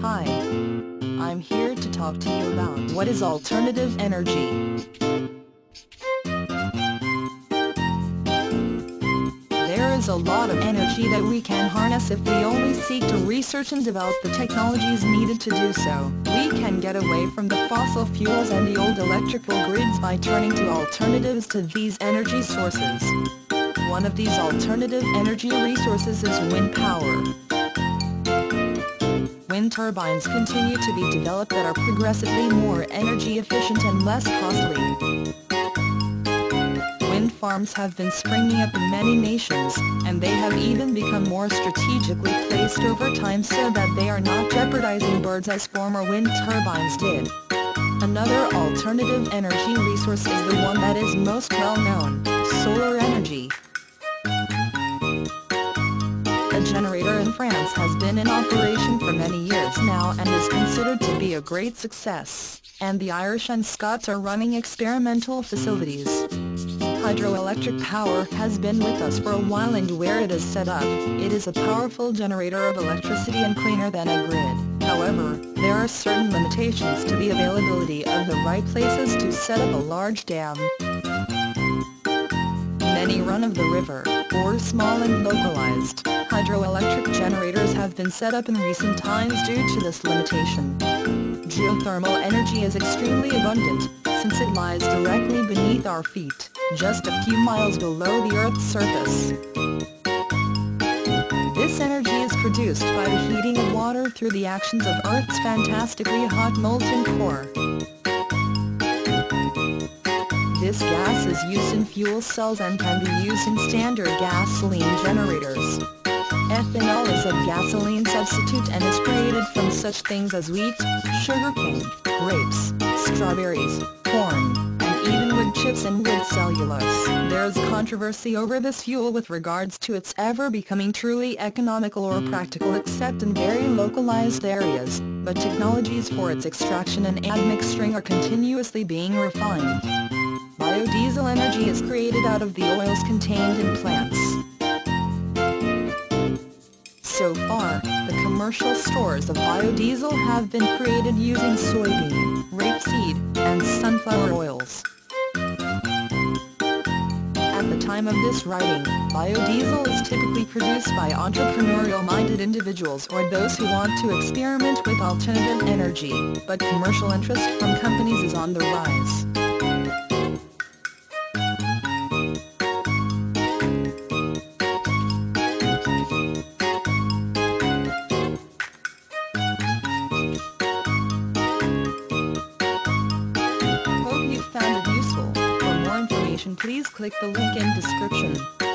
Hi. I'm here to talk to you about what is alternative energy. There is a lot of energy that we can harness if we only seek to research and develop the technologies needed to do so. We can get away from the fossil fuels and the old electrical grids by turning to alternatives to these energy sources. One of these alternative energy resources is wind power. Wind turbines continue to be developed that are progressively more energy efficient and less costly. Wind farms have been springing up in many nations, and they have even become more strategically placed over time so that they are not jeopardizing birds as former wind turbines did. Another alternative energy resource is the one that is most well known, solar energy. A generator in France has been in operation for many years now and is considered to be a great success, and the Irish and Scots are running experimental facilities. Hydroelectric power has been with us for a while and where it is set up, it is a powerful generator of electricity and cleaner than a grid. However, there are certain limitations to the availability of the right places to set up a large dam. Many run-of-the-river, or small and localized, hydroelectric generators have been set up in recent times due to this limitation. Geothermal energy is extremely abundant, since it lies directly beneath our feet, just a few miles below the Earth's surface. This energy is produced by the heating of water through the actions of Earth's fantastically hot molten core. This gas is used in fuel cells and can be used in standard gasoline generators. Ethanol is a gasoline substitute and is created from such things as wheat, sugarcane, grapes, strawberries, corn, and even wood chips and wood cellulose. There is controversy over this fuel with regards to its ever becoming truly economical or practical except in very localized areas, but technologies for its extraction and admixturing are continuously being refined. Biodiesel energy is created out of the oils contained in plants. So far, the commercial stores of biodiesel have been created using soybean, rapeseed, and sunflower oils. At the time of this writing, biodiesel is typically produced by entrepreneurial-minded individuals or those who want to experiment with alternative energy, but commercial interest from companies is on the rise. Please click the link in description.